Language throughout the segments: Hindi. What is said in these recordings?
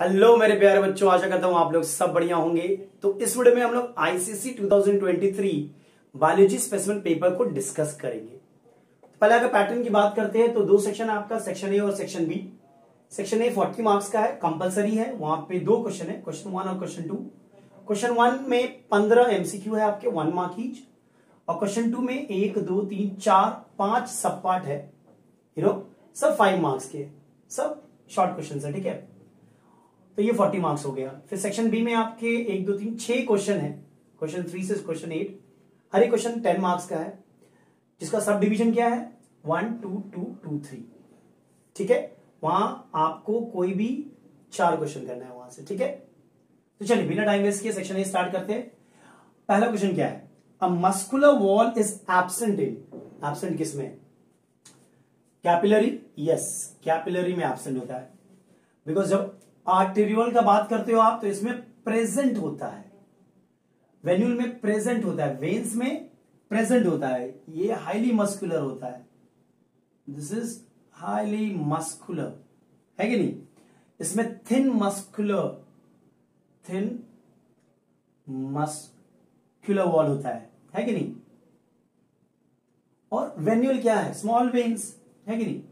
हेलो मेरे प्यारे बच्चों, आशा करता हूँ आप लोग सब बढ़िया होंगे। तो इस वीडियो में हम लोग आईसीसी 2023 बायोलॉजी स्पेसिमेन पेपर को डिस्कस करेंगे। पहले अगर पैटर्न की बात करते हैं तो दो सेक्शन आपका सेक्शन ए और section B section A 40 marks का है कंपलसरी है, वहाँ पे दो क्वेश्चन है क्वेश्चन वन और क्वेश्चन टू क्वेश्चन वन में पंद्रह एमसीक्यू है आपके वन मार्क ईच और क्वेश्चन टू में एक, दो, तीन, चार, पाँच सब पार्ट है सब फाइव मार्क्स के सब शॉर्ट क्वेश्चन है, ठीक है? तो ये फोर्टी मार्क्स हो गया। फिर सेक्शन बी में आपके एक, दो, तीन, छह क्वेश्चन है। क्वेश्चन थ्री से क्वेश्चन एट हर एक क्वेश्चन टेन मार्क्स का है। जिसका सब डिवीज़न क्या है? One two two two three ठीक है? वहाँ आपको कोई भी चार क्वेश्चन करना है वहाँ से। ठीक है? तो चलिए, बिना टाइम वेस्ट किए सेक्शन ए स्टार्ट करते हैं। पहला क्वेश्चन क्या है? A muscular wall is absent in absent किसमें कैपिलरी यस कैपिलरी में एबसेंट होता है। बिकॉज़ जब आर्टेरियोल का बात करते हो आप तो इसमें प्रेजेंट होता है। वेन्यूल में प्रेजेंट होता है वेन्स में प्रेजेंट होता है। ये हाईली मस्कुलर होता है। दिस इज़ हाईली मस्कुलर है कि नहीं? इसमें thin muscular thin muscular wall होता है। है कि नहीं? और वेन्यूल क्या है? स्मॉल वेन्स है कि नहीं?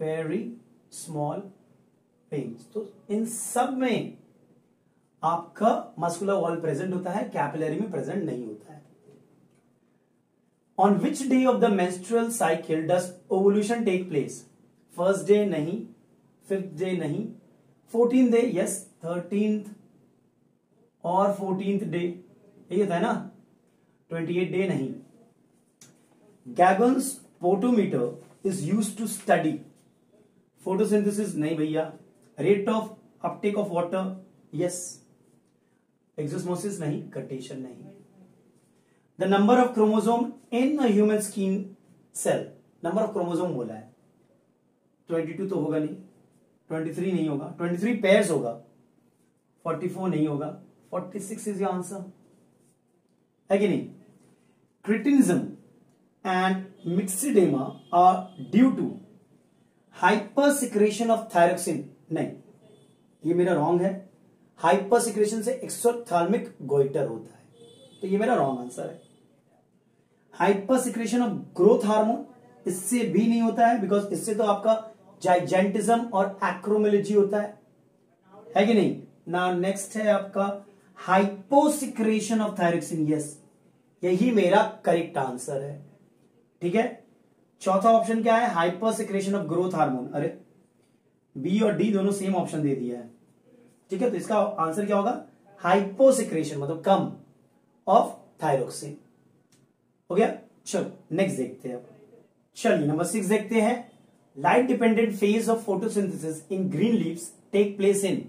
वेरी स्मॉल पेन्स तो इन सब में आपका मस्कुलर वॉल प्रेजेंट होता है कैपिलरी में प्रेजेंट नहीं होता है। On which day of the menstrual cycle does ovulation take place first day नहीं फिफ्थ डे नहीं फोर्टीन डे यस थर्टींथ और फोर्टींथ डे यही होता है ना? ट्वेंटी एट डे नहीं। Ganong's potometer is use to study photosynthesis नहीं भैया। Rate of uptake of water yes exosmosis नहीं कटेशन नहीं. The number of chromosome in human skin cell number of chromosome बोला है. 22 तो होगा नहीं. 23 नहीं होगा. 23 पेयर्स होगा. 44 नहीं होगा. 46 इज़ आंसर है कि नहीं? Cretinism and myxoedema are due to hyper secretion of thyroxine नहीं, ये मेरा रॉन्ग है। हाइपर सिक्रेशन से एक्सोथर्मिक गोइटर होता है। तो ये मेरा रॉन्ग आंसर है। Hyper secretion of growth hormone इससे भी नहीं होता है बिकॉज़ इससे तो आपका जाइजेंटिज्म और एक्रोमोलॉजी होता है। है कि नहीं? ना नेक्स्ट है आपका हाइपोसिक्रेशन ऑफ़ थायरोक्सिन यस यही मेरा करेक्ट आंसर है। ठीक है? चौथा ऑप्शन क्या है? Hyper secretion of growth hormone अरे बी और डी दोनों सेम ऑप्शन दे दिया है। ठीक है तो इसका आंसर क्या होगा? हाइपोसिक्रेशन मतलब कम ऑफ़ थायरोक्सिन हो गया? चलो नेक्स्ट देखते हैं चलिए नंबर सिक्स देखते हैं। Light dependent phase of photosynthesis in green leaves take place in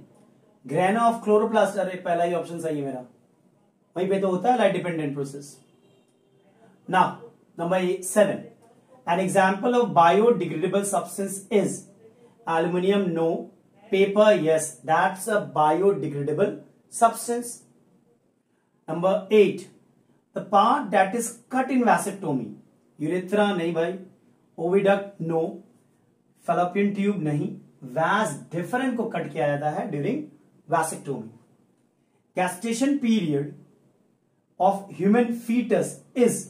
grana of chloroplast अरे पहला ही ऑप्शन सही है मेरा। वहीं पे तो होता है लाइट डिपेंडेंट प्रोसेस ना number seven an example of biodegradable substance is aluminium no paper yes that's a biodegradable substance number eight the part that is cut in vasectomy urethra नहीं भाई. ओविडक नो फेलोपियन ट्यूब नहीं. वैस डिफरेंट को कट किया जाता है during vasectomy castration period of human foetus is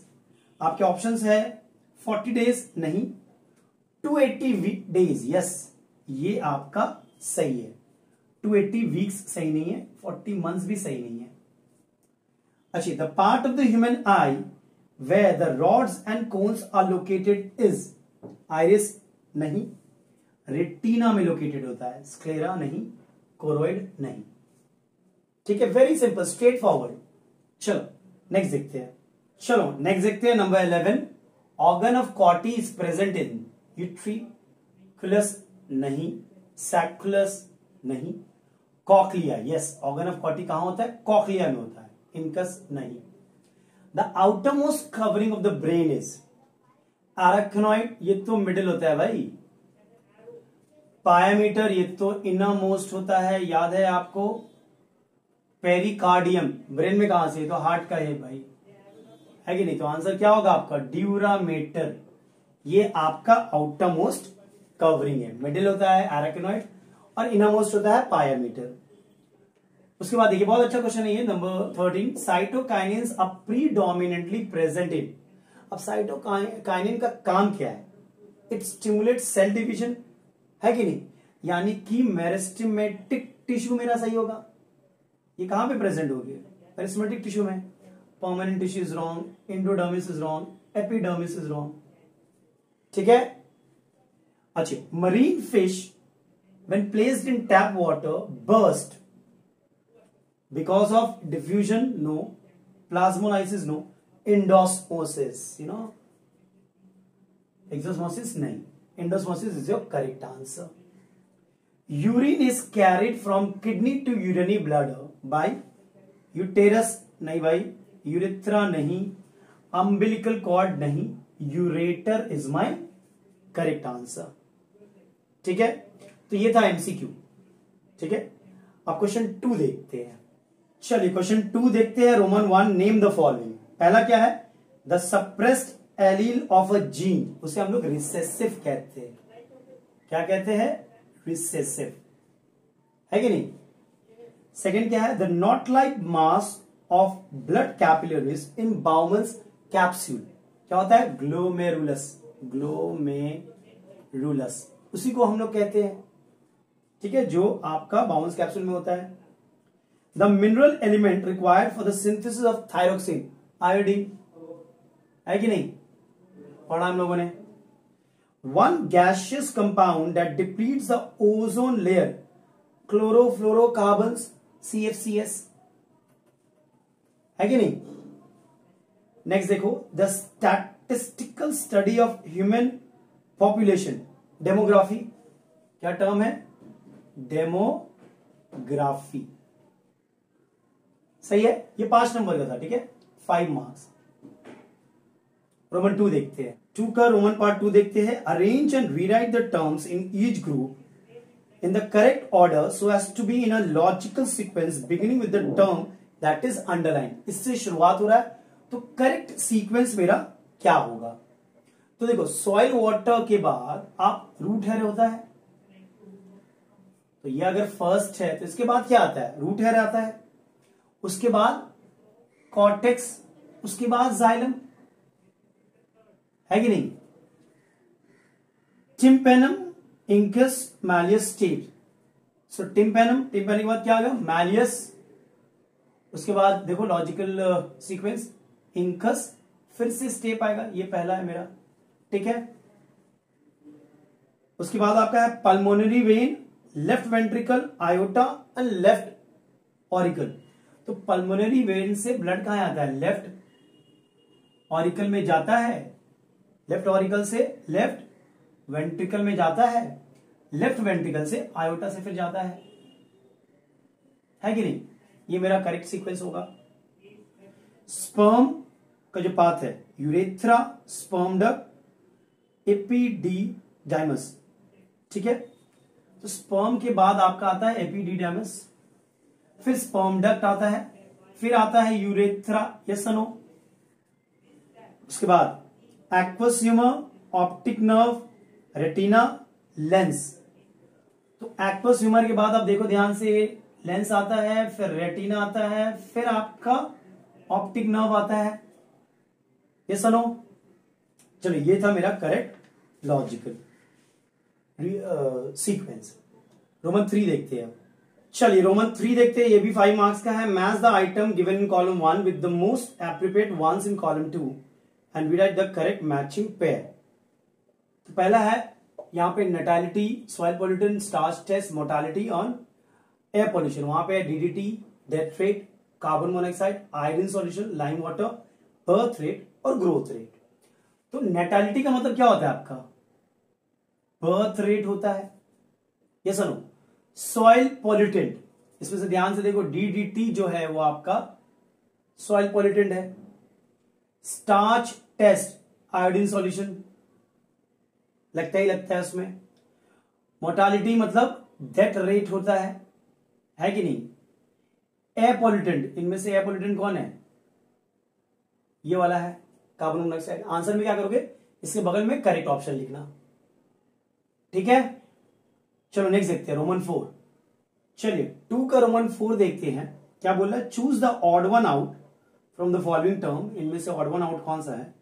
आपके ऑप्शंस है 40 डेज़ नहीं. 280 एट्टी डेज़ यस ये आपका सही है। 280 वीक्स सही नहीं है 40 मंथ्स भी सही नहीं है। अच्छी the part of the human eye where the rods and cones are located is iris नहीं रेटिना में लोकेटेड होता है स्क्लेरा नहीं कोरोइड नहीं। ठीक है वेरी सिंपल स्ट्रेट फॉरवर्ड चलो नेक्स्ट देखते हैं। चलो नेक्स्ट देखते हैं number eleven of corti is present in utricle नहीं सैकुलस नहीं cochlea yes organ of corti कहाँ होता है? कॉकलिया में होता है इनकस नहीं। The outer most covering of the brain is arachnoid ये तो मिडिल होता है भाई। पायामीटर ये तो इनर मोस्ट होता है, याद है आपको? पेरिकार्डियम ब्रेन में कहाँ से? तो हार्ट का है भाई। है कि नहीं? तो आंसर क्या होगा आपका? ड्यूरामेटर ये आपका आउटर मोस्ट कवरिंग है मिडिल होता है एराकिनॉइड और इनरमोस्ट होता है पायर मीटर उसके बाद देखिए, बहुत अच्छा क्वेश्चन है ये number thirteen cytokinins are predominantly present in अब साइटोकाइनिन का काम क्या है? इट स्टिमुलेट सेल डिविजन है कि नहीं? यानी कि मेरिस्टेमेटिक टिश्यू मेरा सही होगा। ये कहाँ पे प्रेजेंट होगी मेरिस्टेमेटिक टिश्यू में। Permanent tissue is wrong endodermis is wrong epidermis is wrong ठीक है? अच्छे marine fish when placed in tap water burst because of diffusion no plasmolysis no endosmosis you know exosmosis नहीं endosmosis is your correct answer urine is carried from kidney to urinary bladder by uterus नहीं भाई यूरिथ्रा नहीं अम्बिलिकल कॉर्ड नहीं ureter is my correct answer ठीक है? तो ये था एमसीक्यू ठीक है? अब क्वेश्चन टू देखते हैं। चलिए क्वेश्चन टू देखते हैं। Roman one name the following पहला क्या है? The suppressed allele of a gene उसे हम लोग रिसेसिव कहते हैं। क्या कहते हैं? रिसेसिव है कि नहीं? सेकेंड क्या है? The knot like mass of blood capillaries in bowman's capsule क्या होता है? ग्लोमेरुलस ग्लोमेरुलस उसी को हम लोग कहते हैं। ठीक है, जो आपका बाउंस कैप्सूल में होता है। The mineral element required for the synthesis of thyroxine iodine है कि नहीं? पढ़ा हम लोगों ने। One gaseous compound that depletes the ozone layer chlorofluorocarbon C F C S है कि नहीं? नेक्स्ट देखो the statistical study of human population demography क्या टर्म है? डेमोग्राफी सही है? ये पाँच नंबर का था, ठीक है? फाइव मार्क्स रोमन टू देखते हैं. टू का रोमन पार्ट टू देखते हैं. Arrange and rewrite the terms in each group in the correct order so as to be in a logical sequence beginning with the term that is underline इससे शुरुआत हो रहा है तो करेक्ट सीक्वेंस मेरा क्या होगा? तो देखो सॉइल वाटर के बाद आप रूट हेयर होता है। तो ये अगर फ़र्स्ट है तो इसके बाद क्या आता है? रूट हेयर आता है। उसके बाद कॉर्टेक्स उसके बाद जाइलम है कि नहीं? Tympanum incus malleus stapes so tympanum tympanum के बाद क्या आ गया? मैलियस उसके बाद देखो लॉजिकल सीक्वेंस इंकस फिर से स्टेप आएगा। ये पहला है मेरा। ठीक है? उसके बाद आपका है pulmonary vein left ventricle aorta and left auricle तो पल्मोनरी वेन से ब्लड कहा आता है? लेफ़्ट ऑरिकल में जाता है। लेफ़्ट ऑरिकल से लेफ़्ट वेंट्रिकल में जाता है। लेफ़्ट वेंट्रिकल से आयोटा से फिर जाता है। है कि नहीं? ये मेरा करेक्ट सीक्वेंस होगा। स्पर्म का जो पाथ है यूरेथ्रा स्पर्म डक एपीडी ठीक है? तो स्पर्म के बाद आपका आता है एपीडीडामस फिर स्पर्म डक्ट आता है, फिर आता है यूरेथ्रा या सनो उसके बाद aqueous humour optic nerve retina lens तो एक्वस ह्यूमर के बाद आप देखो ध्यान से लेंस आता है, फिर रेटिना आता है, फिर आपका ऑप्टिक नर्व आता है. ये सनो चलो ये था मेरा correct logical sequence roman three देखते हैं। चलिए रोमन थ्री देखते हैं। ये भी फाइव मार्क्स का है। Match the item given in column one with the most appropriate ones in column two and we write the correct matching pair तो पहला है, यहाँ पे natality soil pollutant starch test mortality on air pollution वहाँ पे DDT death rate carbon monoxide iron solution lime water birth rate और ग्रोथ रेट तो नेटालिटी का मतलब क्या होता है आपका? बर्थ रेट होता है। यस सुनो सॉइल पॉल्यूटेंट इसमें से ध्यान से देखो डीडीटी जो है वो आपका सॉइल पॉल्यूटेंट है। स्टार्च टेस्ट आयोडीन सॉल्यूशन लगता ही लगता है उसमें। मोर्टालिटी मतलब डेथ रेट होता है। है कि नहीं? एयर पॉल्यूटेंट इनमें से एयर पॉल्यूटेंट कौन है? ये वाला है। कार्बन मोनोक्साइड आंसर में क्या करोगे? इसके बगल में करेक्ट ऑप्शन लिखना। ठीक है? चलो नेक्स्ट देखते हैं रोमन फोर चलिए टू का रोमन फोर देखते हैं। क्या बोल रहा है? Choose the odd one out from the following term इनमें से ऑड वन आउट कौन सा है?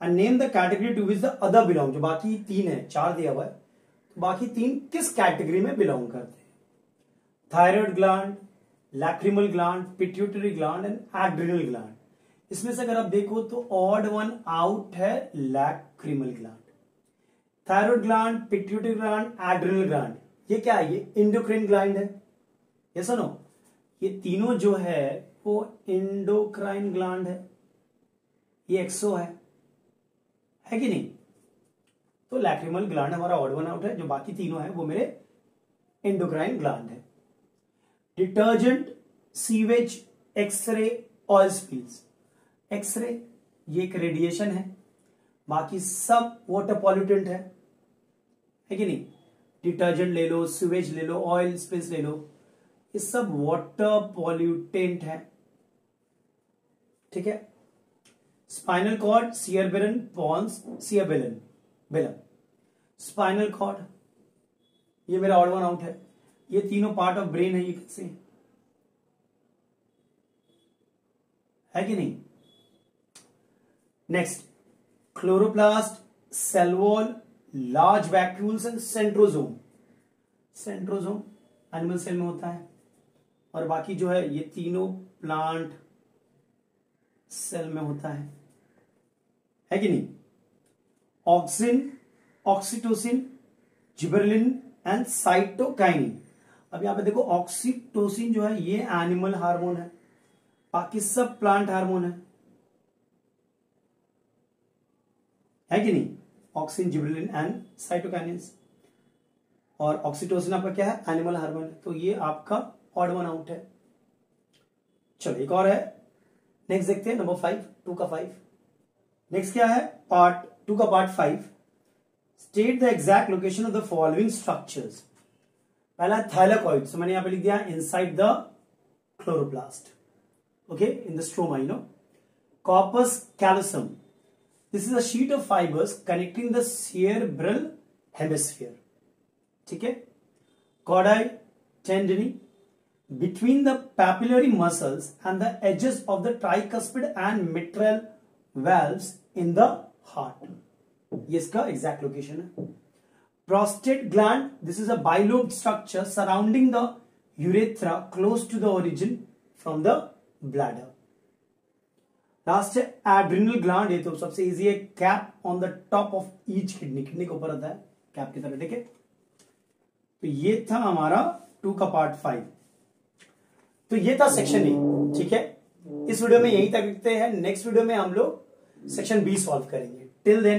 And name the category to which the other belong जो बाकी तीन है, चार दिया हुआ है तो बाकी तीन किस कैटेगरी में बिलोंग करते हैं? Thyroid gland lacrimal gland pituitary gland and adrenal gland इसमें से अगर आप देखो तो ऑड वन आउट है lacrimal gland thyroid gland pituitary gland adrenal gland ये क्या है? ये इंडोक्राइन ग्लैंड है। ये सुनो ये तीनों जो है, वो इंडोक्राइन ग्लैंड है। ये एक्सो है। है कि नहीं? तो लैक्रिमल ग्लैंड हमारा ऑड वन आउट है। जो बाकी तीनों है, वो मेरे इंडोक्राइन ग्लैंड है। Detergent sewage x ray oil spills x ray ये एक रेडिएशन है। बाकी सब वाटर पॉल्यूटेंट है। है कि नहीं? डिटर्जेंट ले लो सीवेज ले लो ऑयल स्पिल्स ले लो, ये सब वाटर पॉल्यूटेंट है। ठीक है? Spinal cord cerebrum pons cerebellum बेलन स्पाइनल कॉर्ड ये मेरा ऑड वन आउट है। ये तीनों पार्ट ऑफ़ ब्रेन है ये कैसे? है कि नहीं? Next chloroplast cell wall large vacuoles and centrosome centrosome animal cell में होता है। और बाकी जो है, ये तीनों प्लांट सेल में होता है। है कि नहीं? Auxin oxytocin gibberellin and cytokinin अब यहाँ पे देखो ऑक्सीटोसिन जो है, ये एनिमल हार्मोन है। बाकी सब प्लांट हार्मोन है। है कि नहीं ऑक्सिन जिबरलिन एंड साइटोकाइनिन और ऑक्सीटोसिन आपका क्या है? एनिमल हार्मोन तो ये आपका ऑड वन आउट है। चलो, एक और है। नेक्स्ट देखते हैं नंबर फाइव टू का फाइव नेक्स्ट क्या है? पार्ट टू का part five state the exact location of the following structures पहला थैलाकॉइड सो मैंने यहाँ पे लिख दिया inside the chloroplast okay in the stroma you know corpus callosum this is a sheet of fibres connecting the cerebral hemisphere ठीक है कॉडाई tendineae between the papillary muscles and the edges of the tricuspid and mitral valves in the heart ये इसका exact location है prostate gland this is a bilobed structure surrounding the urethra close to the origin from the bladder Last है एड्रिनल ग्लैंड ये तो सबसे इजी है cap on the top of each kidney kidney के ऊपर है कैप की तरह, ठीक है? तो ये था हमारा टू का पार्ट फाइव तो ये था सेक्शन ए ठीक है? इस वीडियो में यहीं तक लिखते हैं। नेक्स्ट वीडियो में हम लोग सेक्शन बी सॉल्व करेंगे। Till then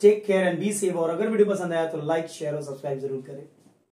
take care and be safe और अगर वीडियो पसंद आया तो लाइक शेयर और सब्सक्राइब ज़रूर करें।